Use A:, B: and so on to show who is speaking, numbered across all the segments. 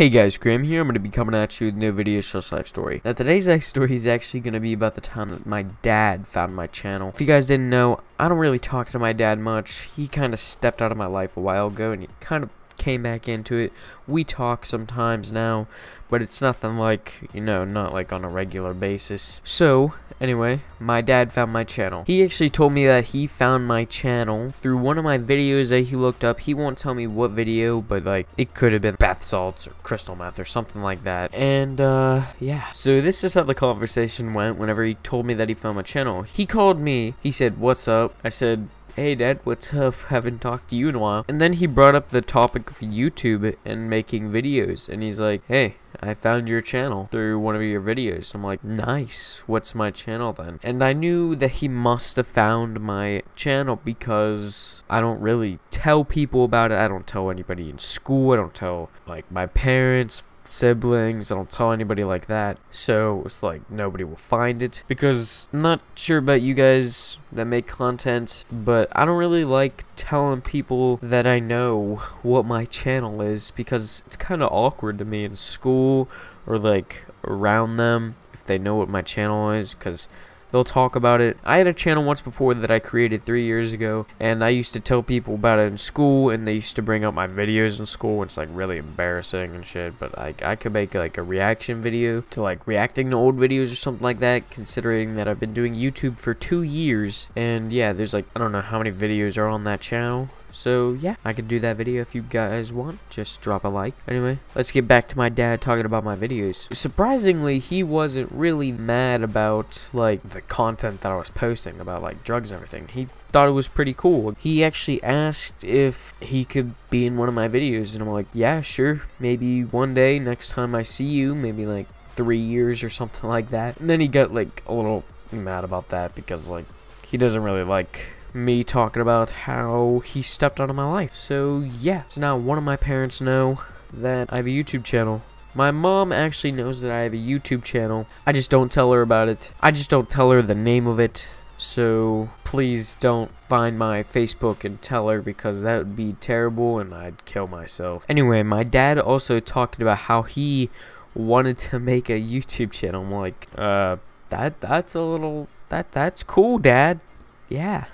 A: Hey guys, KRaM here. I'm going to be coming at you with a new video just life story. Now today's life story is actually going to be about the time that my dad found my channel. If you guys didn't know, I don't really talk to my dad much. He kind of stepped out of my life a while ago and he kind of came back into it. We talk sometimes now, but it's nothing like, you know, not like on a regular basis. So, anyway, my dad found my channel. He actually told me that he found my channel through one of my videos that he looked up. He won't tell me what video, but like, it could have been bath salts or crystal meth or something like that. And, uh, yeah. So this is how the conversation went whenever he told me that he found my channel. He called me. He said, what's up? I said, hey dad what's up haven't talked to you in a while and then he brought up the topic of youtube and making videos and he's like hey I found your channel through one of your videos. I'm like, nice. What's my channel then? And I knew that he must have found my channel because I don't really tell people about it. I don't tell anybody in school. I don't tell like my parents, siblings. I don't tell anybody like that. So it's like nobody will find it because I'm not sure about you guys that make content, but I don't really like telling people that I know what my channel is because it's kind of awkward to me in school or like around them if they know what my channel is because They'll talk about it. I had a channel once before that I created three years ago, and I used to tell people about it in school, and they used to bring up my videos in school. It's like really embarrassing and shit, but like I could make like a reaction video to like reacting to old videos or something like that, considering that I've been doing YouTube for two years, and yeah, there's like I don't know how many videos are on that channel. So yeah, I could do that video if you guys want. Just drop a like. Anyway, let's get back to my dad talking about my videos. Surprisingly, he wasn't really mad about like the content that I was posting about like drugs and everything. He thought it was pretty cool. He actually asked if he could be in one of my videos and I'm like, yeah, sure. Maybe one day next time I see you, maybe like three years or something like that. And then he got like a little mad about that because like he doesn't really like me talking about how he stepped out of my life. So yeah, so now one of my parents know that I have a YouTube channel. My mom actually knows that I have a YouTube channel. I just don't tell her about it. I just don't tell her the name of it. So please don't find my Facebook and tell her because that would be terrible and I'd kill myself. Anyway, my dad also talked about how he wanted to make a YouTube channel. I'm like, uh, that that's a little that that's cool, dad. Yeah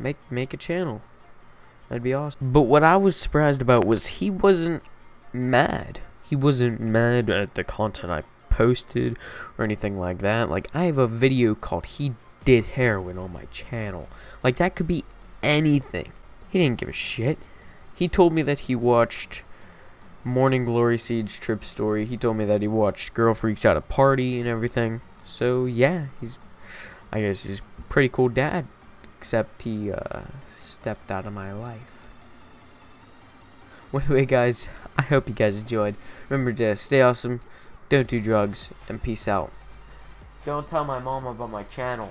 A: make make a channel. That'd be awesome. But what I was surprised about was he wasn't mad. He wasn't mad at the content I posted or anything like that. Like I have a video called He Did Heroin on my channel. Like that could be anything. He didn't give a shit. He told me that he watched Morning Glory Siege Trip Story. He told me that he watched Girl Freaks Out a Party and everything. So yeah, he's I guess he's pretty cool dad except he uh, stepped out of my life. Well, anyway, guys, I hope you guys enjoyed. Remember to stay awesome, don't do drugs, and peace out. Don't tell my mom about my channel.